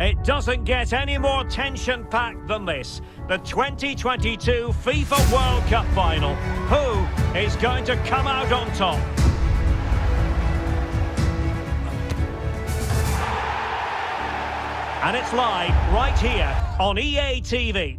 It doesn't get any more tension-packed than this. The 2022 FIFA World Cup final. Who is going to come out on top? And it's live right here on EA TV.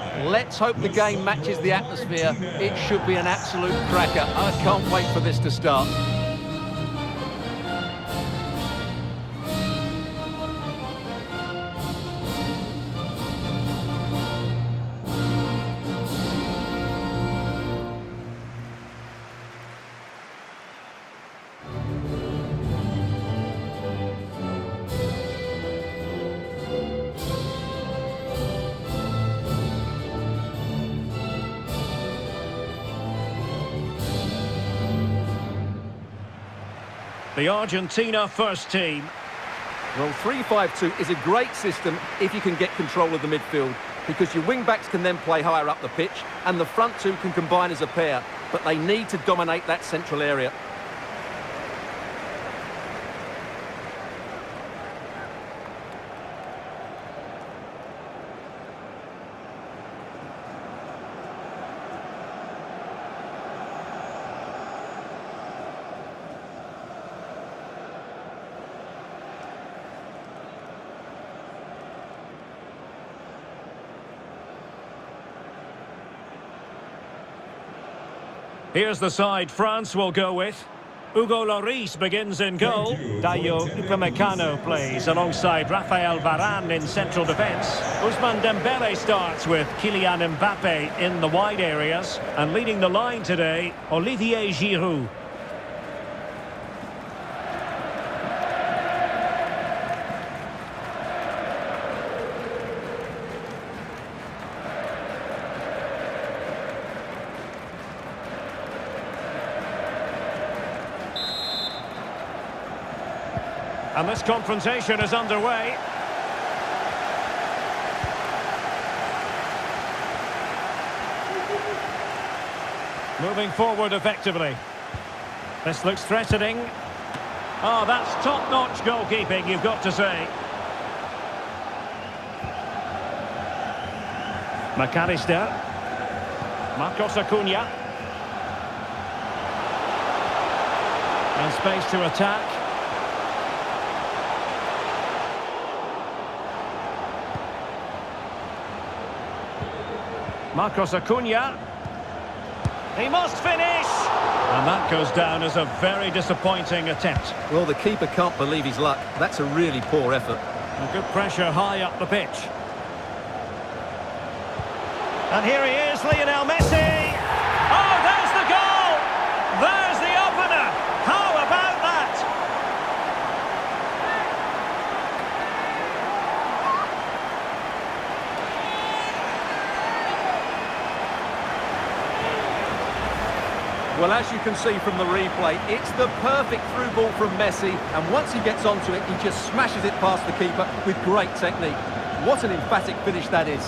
Let's hope the game matches the atmosphere. It should be an absolute cracker. I can't wait for this to start. The Argentina first team. Well, 3-5-2 is a great system if you can get control of the midfield because your wing-backs can then play higher up the pitch and the front two can combine as a pair, but they need to dominate that central area. Here's the side France will go with. Hugo Lloris begins in goal. Dayot Upamecano plays alongside Raphael Varane in central defence. Ousmane Dembele starts with Kylian Mbappe in the wide areas. And leading the line today, Olivier Giroud. And this confrontation is underway. Moving forward effectively. This looks threatening. Oh, that's top-notch goalkeeping, you've got to say. Mac Allister. Marcos Acuna. And space to attack. Marcos Acuna. He must finish! And that goes down as a very disappointing attempt. Well, the keeper can't believe his luck. That's a really poor effort. And good pressure high up the pitch. And here he is, Lionel Messi! Oh, there's the goal! There's the opener! How about that? Well, as you can see from the replay, it's the perfect through ball from Messi, and once he gets onto it, he just smashes it past the keeper with great technique. What an emphatic finish that is.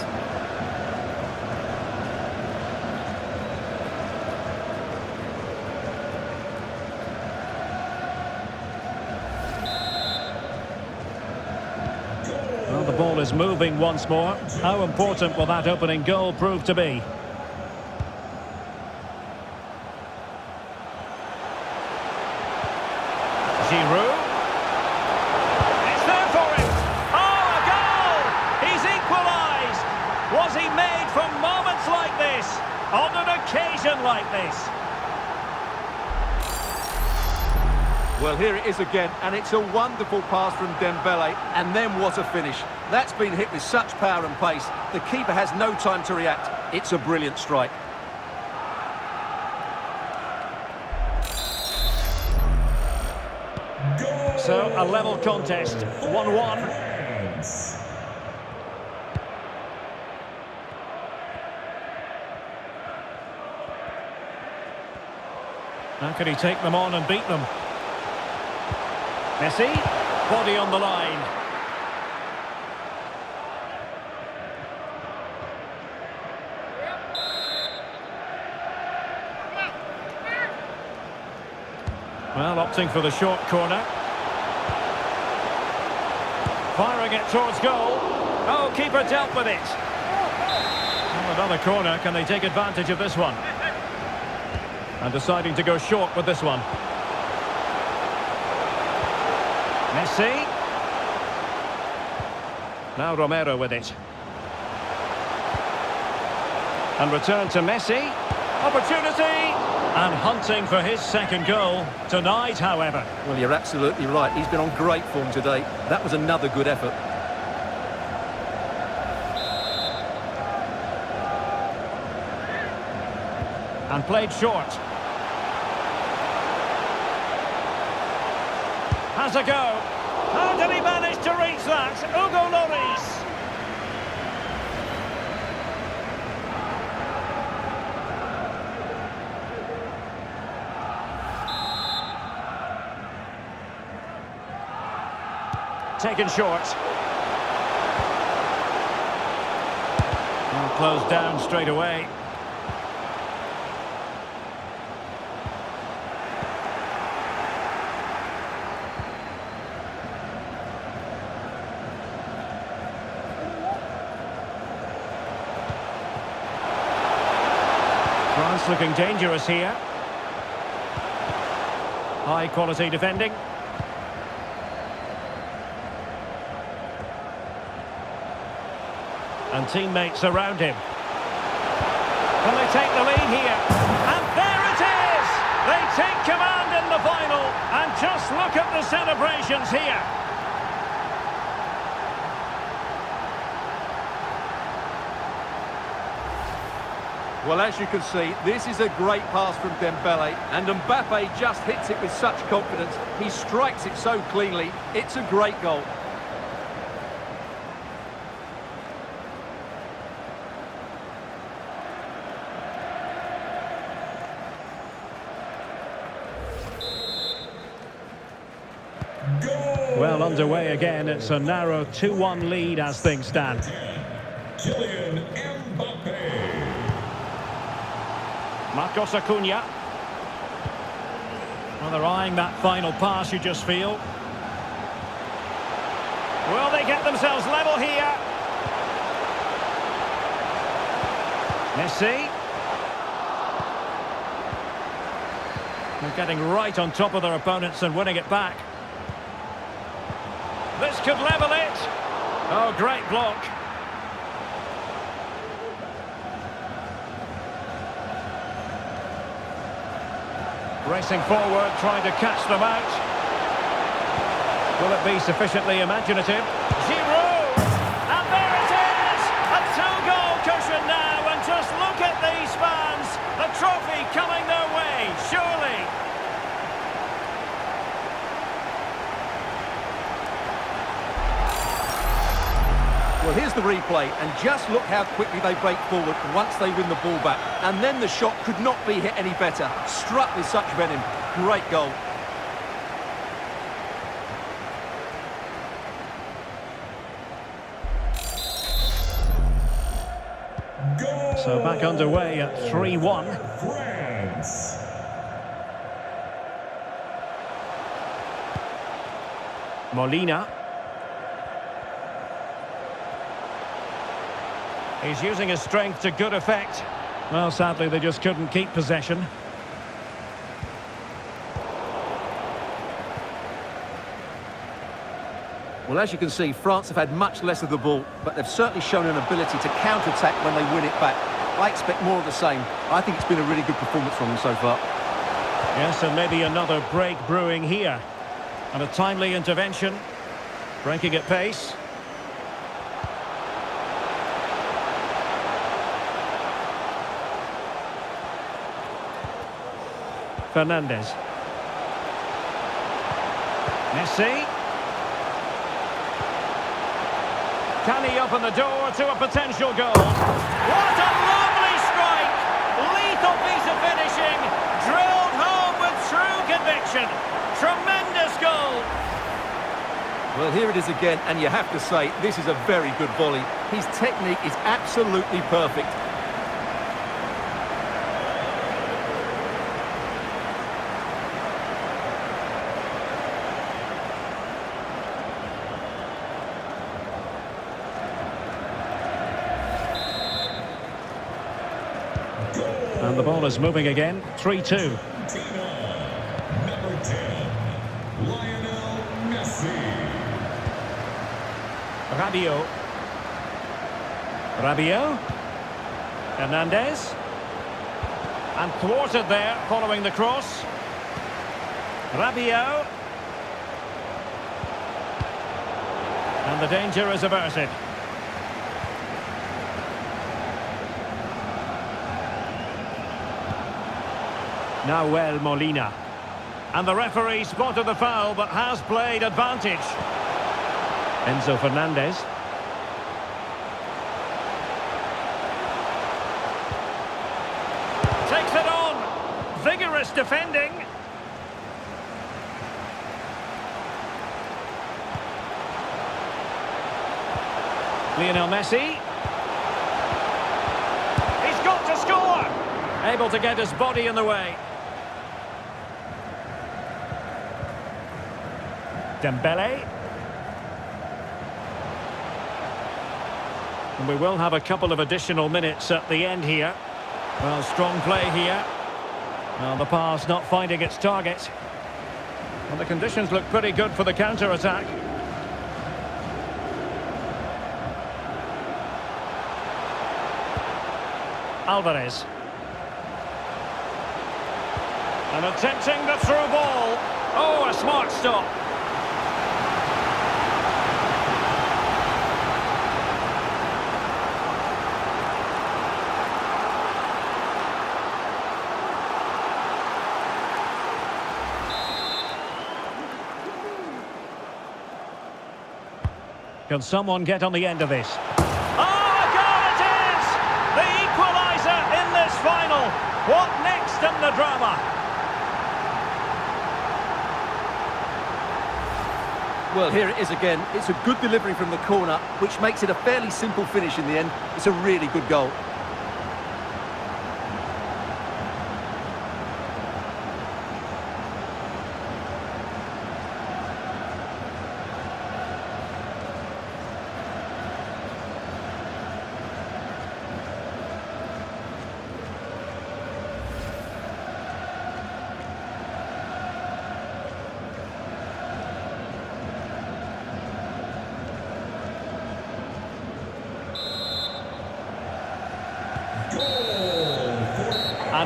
Well, the ball is moving once more. How important will that opening goal prove to be? on an occasion like this. Well, here it is again, and it's a wonderful pass from Dembele, and then what a finish. That's been hit with such power and pace. The keeper has no time to react. It's a brilliant strike. So, a level contest, 1-1. How can he take them on and beat them? Messi, body on the line. Well, opting for the short corner. Firing it towards goal. Oh, keeper dealt with it. Well, another corner. Can they take advantage of this one? And deciding to go short with this one. Messi. Now Romero with it. And return to Messi. Opportunity. And hunting for his second goal. Tonight, however. Well, you're absolutely right. He's been on great form today. That was another good effort. And played short. Has a go. How did he manage to reach that? Hugo Lloris. taken short. Closed down straight away. France looking dangerous here. High quality defending. and teammates around him. Can they take the lead here? And there it is! They take command in the final, and just look at the celebrations here. Well, as you can see, this is a great pass from Dembele, and Mbappe just hits it with such confidence. He strikes it so cleanly. It's a great goal. Well underway again. It's a narrow 2-1 lead as things stand. Kylian Marcos Acuna. Well, they're eyeing that final pass, you just feel. Will they get themselves level here? Messi. They're getting right on top of their opponents and winning it back. This could level it. Oh, great block. Racing forward, trying to catch them out. Will it be sufficiently imaginative? Giroud! And there it is! A two-goal cushion now, and just look at these fans. The trophy coming their way, surely. Well, here's the replay, and just look how quickly they break forward once they win the ball back. And then the shot could not be hit any better. Struck with such venom. Great goal. So back underway at 3-1. Molina. He's using his strength to good effect. Well, sadly, they just couldn't keep possession. Well, as you can see, France have had much less of the ball, but they've certainly shown an ability to counter-attack when they win it back. I expect more of the same. I think it's been a really good performance from them so far. Yes, and maybe another break brewing here. And a timely intervention. Breaking at pace. Fernandez. Messi. Can he open the door to a potential goal? What a lovely strike! Lethal piece of finishing, drilled home with true conviction. Tremendous goal! Well, here it is again, and you have to say, this is a very good volley. His technique is absolutely perfect. Ball is moving again, 3-2. Number 10, Rabiot. Rabiot. Hernandez. And thwarted there following the cross. Rabiot. And the danger is averted. Nahuel Molina. And the referee spotted the foul but has played advantage. Enzo Fernandez. Takes it on. Vigorous defending. Lionel Messi. He's got to score. Able to get his body in the way. Dembele. And we will have a couple of additional minutes at the end here. Well, strong play here. Well, the pass not finding its target. Well, the conditions look pretty good for the counter-attack. Alvarez. And attempting the through ball. Oh, a smart stop. Can someone get on the end of this? Oh, a goal it is! The equaliser in this final. What next in the drama? Well, here it is again. It's a good delivery from the corner, which makes it a fairly simple finish in the end. It's a really good goal.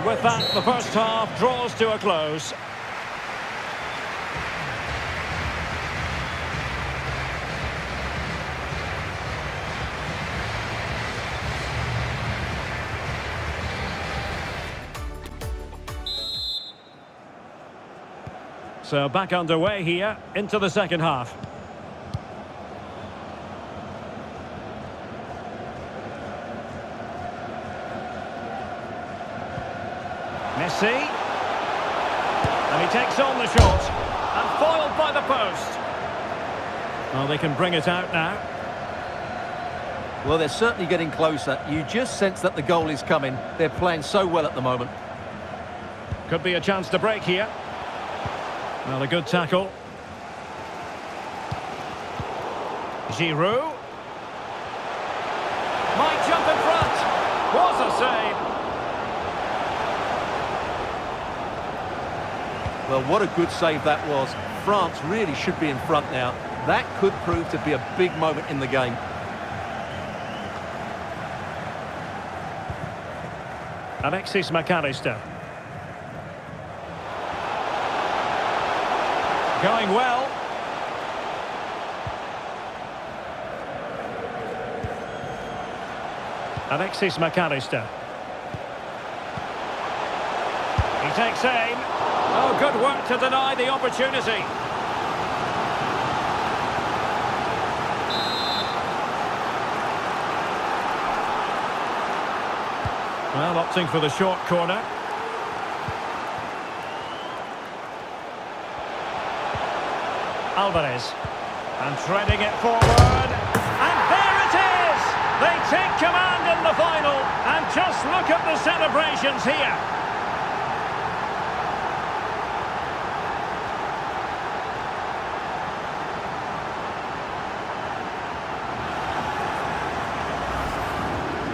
With that, the first half draws to a close. So back underway here into the second half. Messi. And he takes on the shot. And foiled by the post. Well, they can bring it out now. Well, they're certainly getting closer. You just sense that the goal is coming. They're playing so well at the moment. Could be a chance to break here. Well, a good tackle. Giroud. Might jump in front. Was a save. Well, what a good save that was. France really should be in front now. That could prove to be a big moment in the game. Alexis Mac Allister. Going well. Alexis Mac Allister. He takes aim. Oh, good work to deny the opportunity. Well, opting for the short corner. Alvarez. And threading it forward. And there it is! They take command in the final. And just look at the celebrations here.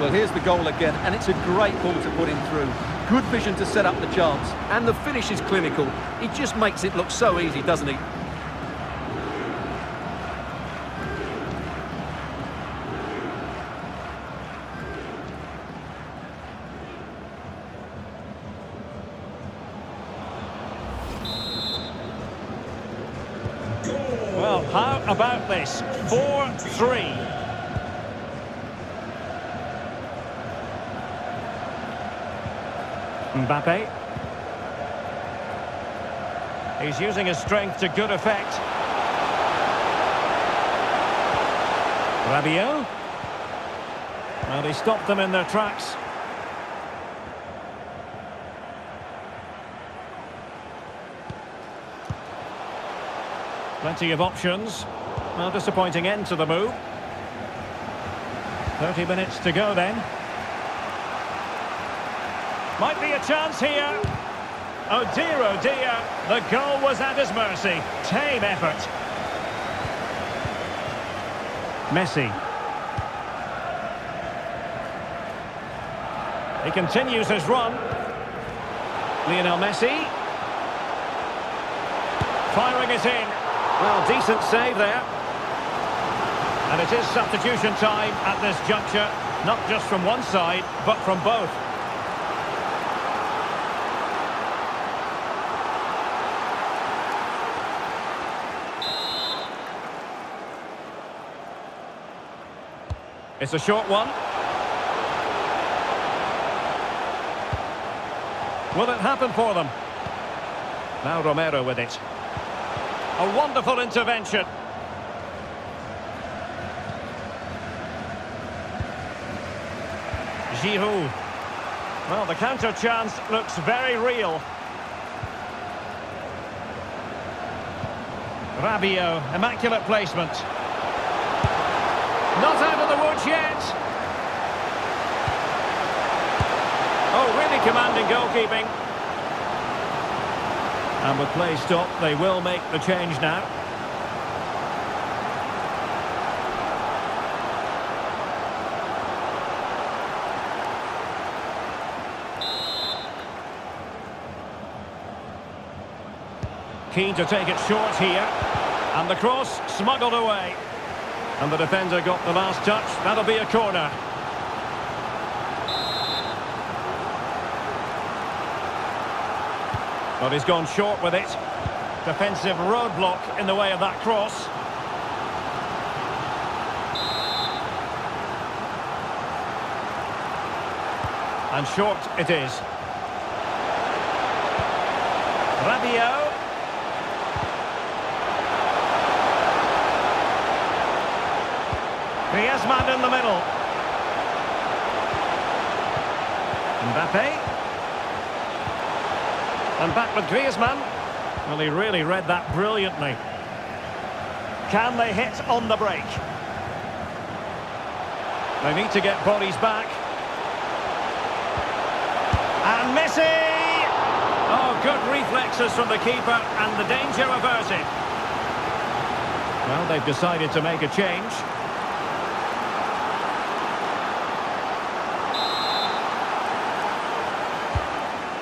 Well, here's the goal again, and it's a great ball to put him through. Good vision to set up the chance, and the finish is clinical. He just makes it look so easy, doesn't he? Well, how about this? 4-3. Mbappe. He's using his strength to good effect. Rabiot. Well, he stopped them in their tracks. Plenty of options. Well, disappointing end to the move. 30 minutes to go then. Might be a chance here. Oh dear, oh dear. The goal was at his mercy. Tame effort. Messi. He continues his run. Lionel Messi. Firing it in. Well, decent save there. And it is substitution time at this juncture. Not just from one side, but from both. It's a short one. Will it happen for them? Now Romero with it. A wonderful intervention. Giroud. Well, the counter chance looks very real. Rabiot, immaculate placement. Oh, really commanding goalkeeping. And with play stopped, they will make the change now. Keen to take it short here. And the cross smuggled away. And the defender got the last touch. That'll be a corner. But he's gone short with it. Defensive roadblock in the way of that cross. And short it is. Rabiot. Griezmann in the middle. Mbappe. And back with Griezmann. Well, he really read that brilliantly. Can they hit on the break? They need to get bodies back. And Messi! Oh, good reflexes from the keeper and the danger averted. Well, they've decided to make a change.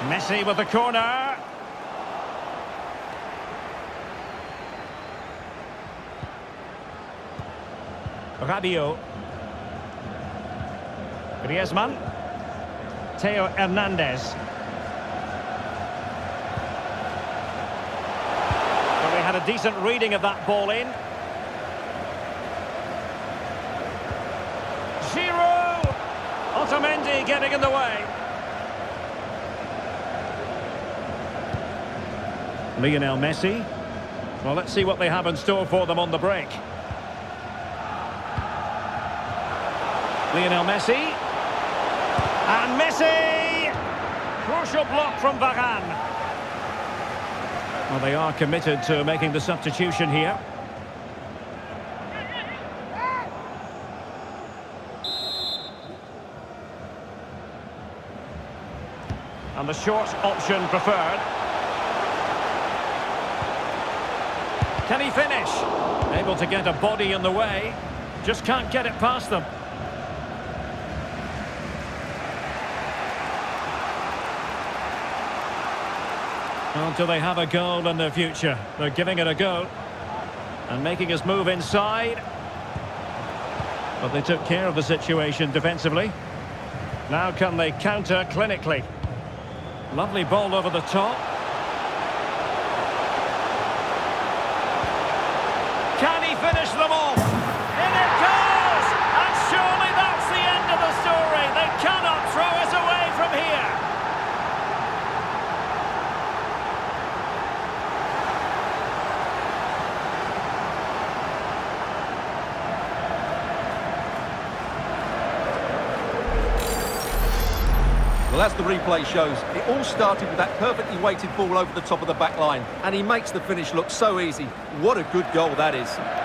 Messi with the corner. Rabiot. Griezmann. Theo Hernandez. Well, they had a decent reading of that ball in. Giroud! Otamendi getting in the way. Lionel Messi. Well, let's see what they have in store for them on the break. Lionel Messi. And Messi! Crucial block from Varane. Well, they are committed to making the substitution here. And the short option preferred. Can he finish? Able to get a body in the way. Just can't get it past them. Well, do they have a goal in their future? They're giving it a go. And making his move inside. But they took care of the situation defensively. Now can they counter clinically? Lovely ball over the top. Can he finish them off? It goes! And surely that's the end of the story. They cannot throw away from here. Well, as the replay shows, it all started with that perfectly weighted ball over the top of the back line, and he makes the finish look so easy. What a good goal that is.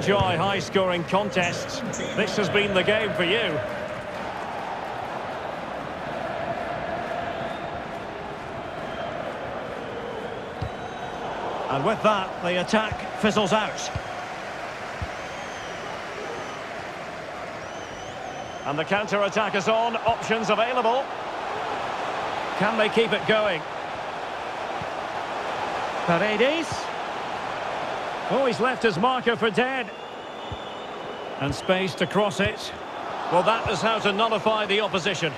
Enjoy high-scoring contests, this has been the game for you. And with that, the attack fizzles out. And the counter-attack is on, options available. Can they keep it going? Paredes. Oh, he's left his marker for dead. And space to cross it. Well, that is how to nullify the opposition.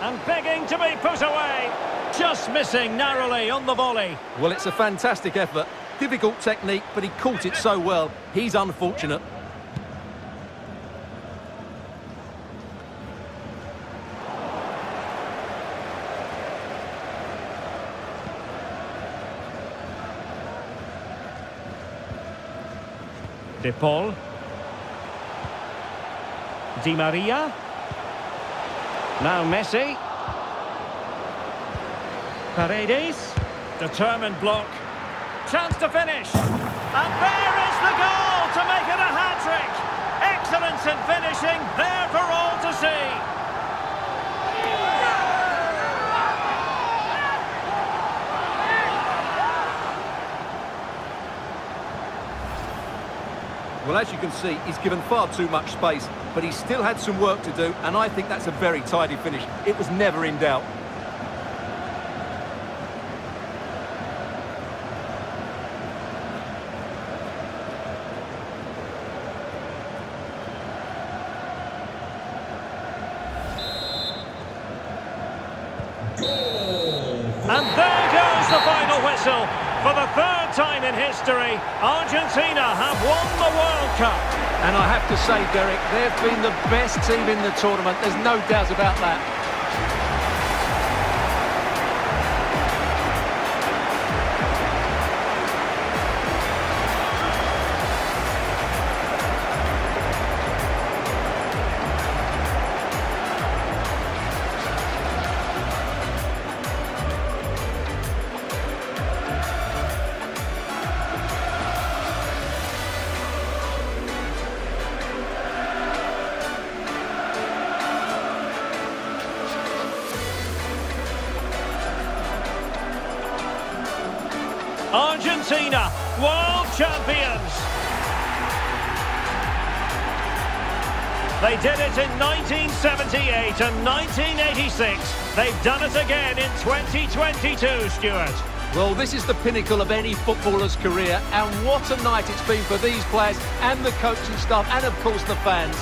And begging to be put away. Just missing narrowly on the volley. Well, it's a fantastic effort. Difficult technique, but he caught it so well. He's unfortunate. De Paul. Di Maria. Now Messi. Paredes. Determined block. Chance to finish. And there is the goal to make it a hat-trick. Excellence in finishing, there for all to see. Well, as you can see, he's given far too much space, but he still had some work to do, and I think that's a very tidy finish. It was never in doubt. And there goes the final whistle. For the third time in history, Argentina And I have to say, Derek, they've been the best team in the tournament. There's no doubt about that. Argentina, world champions. They did it in 1978 and 1986. They've done it again in 2022, Stuart. Well, this is the pinnacle of any footballer's career, and what a night it's been for these players and the coaching staff, and of course the fans.